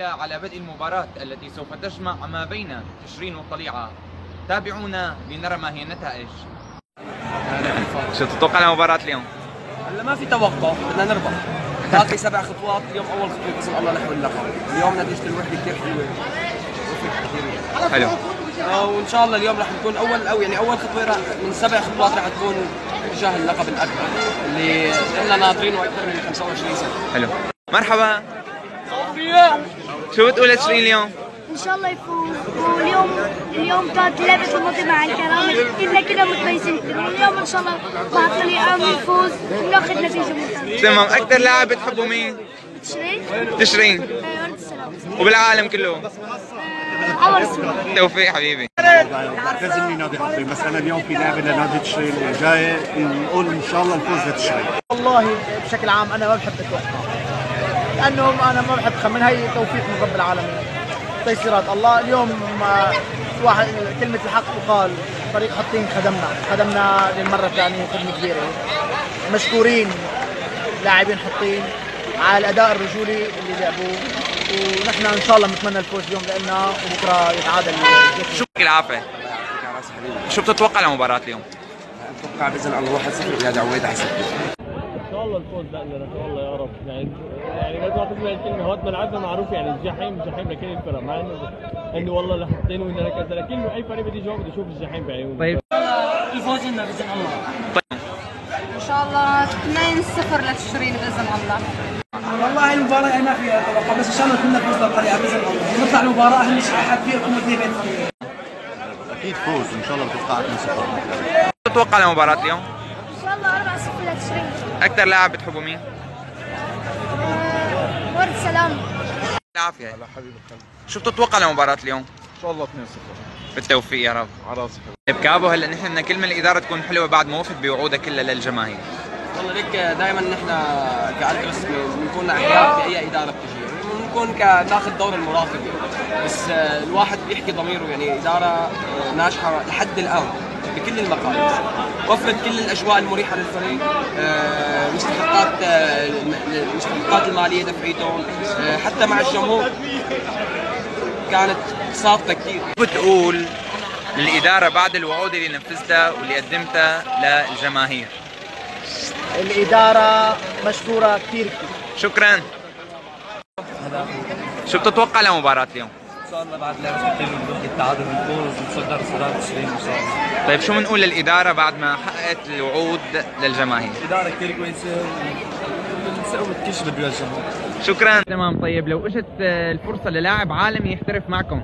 على بدء المباراة التي سوف تجمع ما بين تشرين وطليعة تابعونا لنرى ما هي النتائج. شو تتوقع لمباراة اليوم؟ هلا ما في توقع بدنا نربح. باقي سبع خطوات اليوم أول خطوة باذن الله نحو اللقب. اليوم نتيجة الوحدة كثير حلوة. حلو. وإن شاء الله اليوم رح نكون أول أو يعني أول خطوة رح من سبع خطوات رح تكون تجاه اللقب الأكبر اللي إحنا ناطرينه أكثر من 25 سنة. حلو. مرحبا. شو بتقول تشرين اليوم؟ إن شاء الله يفوز. واليوم اليوم كانت لعبة الماضي مع الكرامه كنا كنا متميزين واليوم إن شاء الله مع الطريقة نفوز وناخذ نتيجة ممتازة. تمام. أكثر لاعب بتحبوا مين؟ تشرين؟ تشرين. ورد السلام وبالعالم كله عمر السلام توفيق حبيبي. لازم اليوم في لنادي تشرين نقول ان شاء الله لتشرين والله بشكل عام أنا ما بحب أتوقع لأنه أنا ما بحب خمن هي توفيق من رب العالمين تيسيرات الله اليوم واحد كلمة الحق تقال فريق حطين خدمنا خدمنا للمرة الثانية خدمة كبيرة مشكورين لاعبين حطين على الأداء الرجولي اللي لعبوه ونحن إن شاء الله بنتمنى الفوز اليوم لنا وبكرة يتعادل. الجيش شو بك العافية؟ شو بتتوقع لمباراة اليوم؟ أتوقع بإذن الله 1-0 يا عويد احسن إن شاء الله الفوز لنا ان شاء الله يا رب. يعني يعني ما تسمع الكلمة هو ملعبنا معروف يعني الجحيم جحيم لكل الفرق. مع انه إنه والله اللي حاطينه وإنه كذا. لكن أي فريق بده يجاوب بده يشوف الجحيم بعيونه طيب. الفوز لنا بإذن الله. طيب. إن شاء الله 2-0 لتشرين بإذن الله. والله المباراة ما فيها توقع بس إن شاء الله نتمنى الفوز بالطريقة بإذن الله نطلع المباراة أهم شيء حد فيها يكون اثنين بين أكيد فوز إن شاء الله بتوقع 2-0 شو تتوقع لمباراة اليوم؟ إن شاء الله 4 0 لتشرين أكثر لاعب بتحبوا مين؟ آه، ورد السلام العافية. شو بتتوقع لمباراة اليوم؟ إن شاء الله 2-0 بالتوفيق يا رب. على راسي. طيب كابو هلا نحن بدنا كل ما الإدارة تكون حلوة بعد ما وفت بوعودها كلها للجماهير؟ والله ليك دائما نحن كالترس بنكون أحياء بأي إدارة بتجي. بنكون كناخذ دور المراقب. بس آه، الواحد بيحكي ضميره يعني إدارة آه، ناجحة لحد الآن بكل المقاييس. وفرت كل الأجواء المريحة للفريق. آه، مستحقات آه، الم- المستحقات المالية دفعيتهم آه، حتى مع الجمهور كانت صادقة كثير. بتقول للإدارة بعد الوعود اللي نفذتها واللي قدمتها للجماهير. الإدارة مشكورة كثير شكرا. شو بتتوقع لمباراة اليوم؟ ان شاء الله بعد لعبه حلوة التعادل الفوز نتصدر صراحة 20 ان شاء الله طيب شو بنقول للإدارة بعد ما حققت الوعود للجماهير؟ إدارة كثير كويسة. بنسوي كل شيء بده الجمهور شكرا. تمام طيب لو إجت الفرصة للاعب عالمي يحترف معكم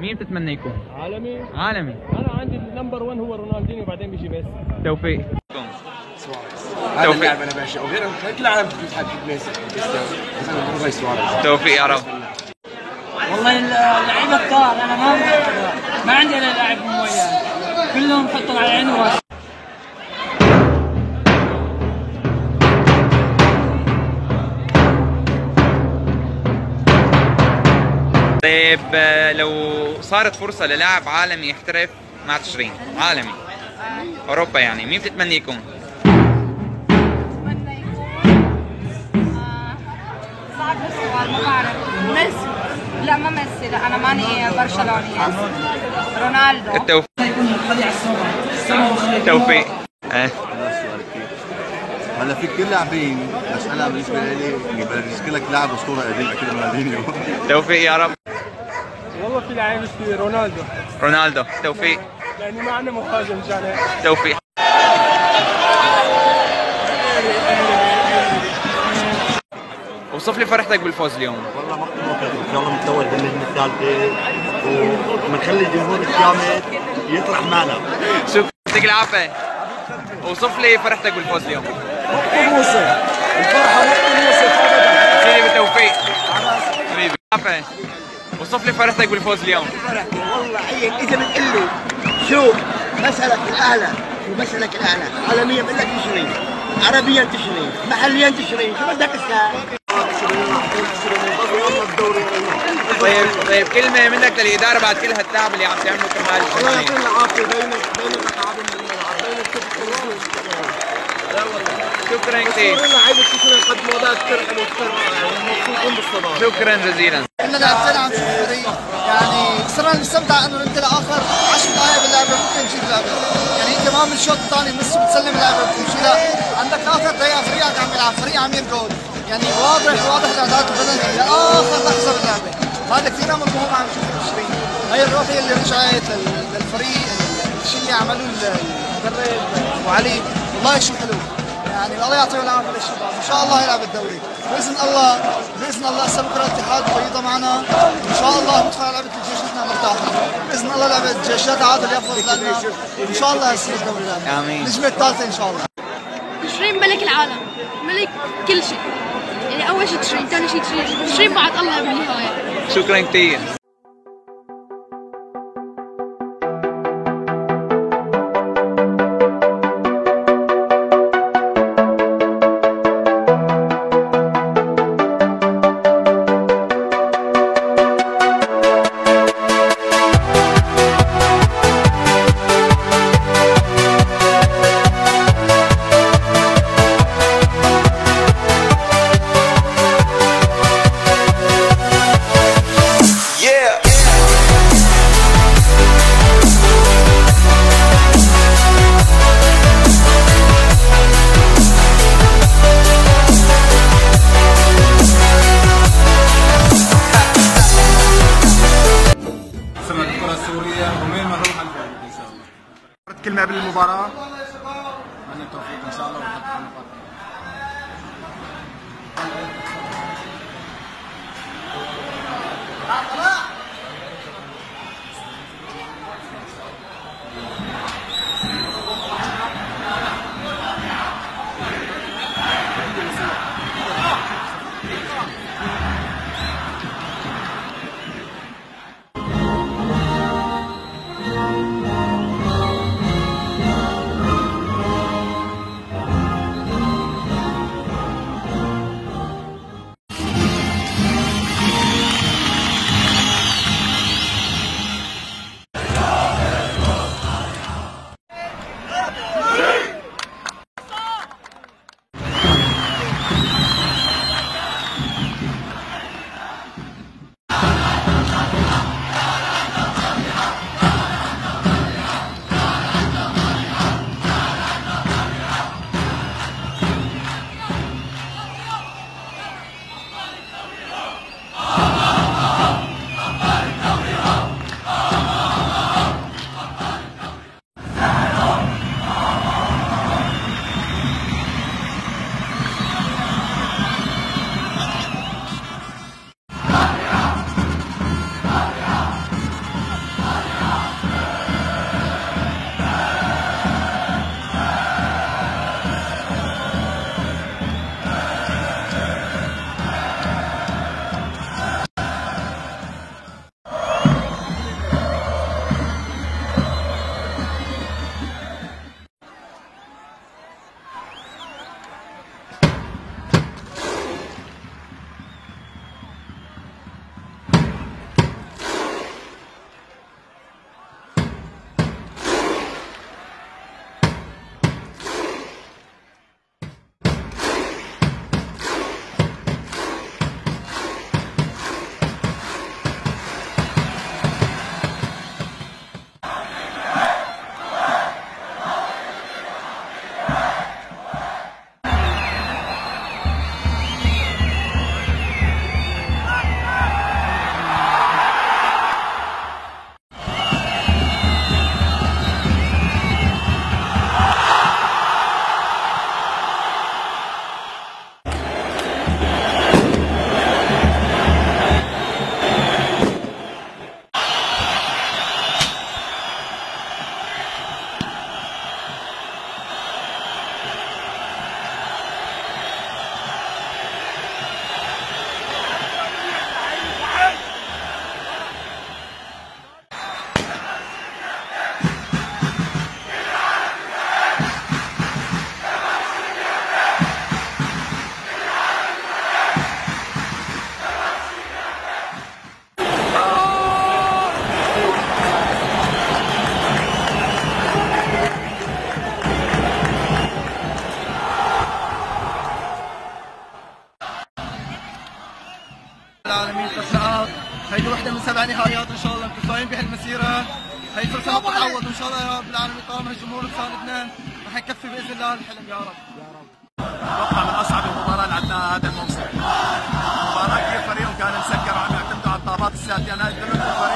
مين بتتمنى يكون؟ عالمي. عالمي. أنا عندي النمبر 1 هو رونالدينيو وبعدين بيجي ميسي. توفيق. توفيق. أنا وغير كل العالم ميسي توفيق يا رب. والله اللعيبة كتار أنا ما ما عندي إلا لاعب مميز. كلهم حطهم على عيني وراسي طيب لو صارت فرصة للاعب عالمي يحترف مع تشرين. عالمي. أوروبا يعني. مين بتتمنى يكون؟ صعب السؤال ما بعرف ميسي لا ما ميسي لا أنا ماني برشلوني رونالدو التوفيق توفيق. سؤال كثير هلا في كل لاعبين بس أنا بالنسبة لي بذكر لك لاعب اسطوره قديم أكيد رونالدينيو توفيق يا رب والله في لعيب اسمه رونالدو رونالدو توفيق لأنه ما عندنا مهاجم هيك توفيق وصف لي فرحتك بالفوز اليوم. والله وقت إن شاء الله متزوج بالنجمه الثالثه وبنخلي الجمهور الكامل يطرح معنا. شكرا. يعطيك العافية. وصف لي فرحتك بالفوز اليوم. موسى الفرحة ممكن يوصف أبدا سيدي بالتوفيق. حبيبي. عافية وصف لي فرحتك بالفوز اليوم. والله عيل إذا بتقول له شو؟ مسألك الأعلى شو مسألك الأعلى عالميا بقول لك تشرين. عربيا تشرين. محليا تشرين. شو بدك اسمع طيب طيب كلمة منك للإدارة بعد كل هالتعب اللي عم تعمله كرمال الله يعطينا العافية. بينك بين الكل شكرا كثير. لعيبه كثير قدموا اداء كثير حلو كثير رائع. ومبسوطين بالصداره شكرا جزيلا. كنا لاعبين عم نشوف الفريق يعني صرنا نستمتع إنه أنت لآخر 10 دقائق باللعبة ممكن تجيب لعبة. يعني أنت ما من الشوط الثاني ميسي بتسلم اللعبة بتمشي لا عندك آخر دقيقة فريقك عم يلعب فريق عم يركض يعني واضح واضح الاعداد البدني لاخر لحظة باللعبه هذا كثير أمر مهم عم نشوفه بالتشرين هي الروح اللي رجعت لل- للفريق الشيء اللي عملوه المدرب وعلي والله شيء حلو. يعني الله يعطيه العافية للشباب إن شاء الله يلعب الدوري. بإذن الله بإذن الله هسه بكره الاتحاد بيضة معنا. إن شاء الله ندخل على لعبة الجيش نحن مرتاحين. بإذن الله لعبة الجيش لا تعادل يفوز لنا. إن شاء الله يصير الدوري. لنا آمين. النجمه الثالثة إن شاء الله. تشرين ملك العالم. ملك كل شيء. يعني أول شيء تشرين ثاني شيء تشرين. تشرين بعد الله بالنهاية. شكرا كثير. الله هيدي وحدة من سبع نهائيات إن شاء الله متفائلين بهالمسيره هي فرصة ما تتعوض إن شاء الله يا رب. العالمين طالما الجمهور صار لبنان رح يكفي بإذن الله الحلم يا رب. أتوقع من أصعب المباراة اللي لعبناها هذا الموسم. مباراة كثير فريقهم كان مسكر وعم يعتمدوا على الطابات الثابته أنا قدرت الفريق.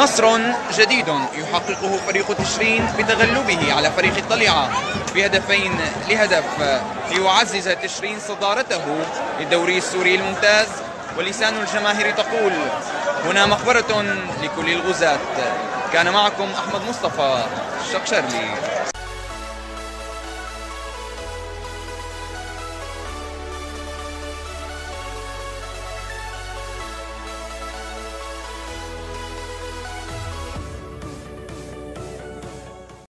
نصر جديد يحققه فريق تشرين بتغلبه على فريق الطليعة بهدفين لهدف ليعزز تشرين صدارته للدوري السوري الممتاز ولسان الجماهير تقول هنا مقبرة لكل الغزاة. كان معكم أحمد مصطفى الشقشرلي